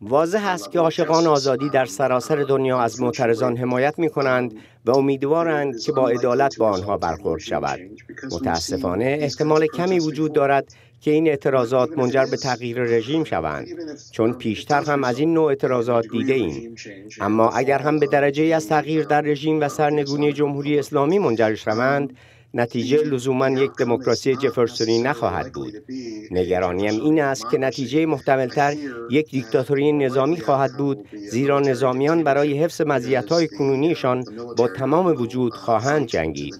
واضح است که عاشقان آزادی در سراسر دنیا از معترضان حمایت می کنند و امیدوارند که با عدالت با آنها برخورد شود. متاسفانه احتمال کمی وجود دارد که این اعتراضات منجر به تغییر رژیم شوند چون پیشتر هم از این نوع اعتراضات دیده ایم اما اگر هم به درجه از تغییر در رژیم و سرنگونی جمهوری اسلامی منجر شوند نتیجه لزوما یک دموکراسی جفرسونی نخواهد بود. نگرانیم این است که نتیجه محتملتر یک دیکتاتوری نظامی خواهد بود زیرا نظامیان برای حفظ مزیت‌های کنونیشان با تمام وجود خواهند جنگید.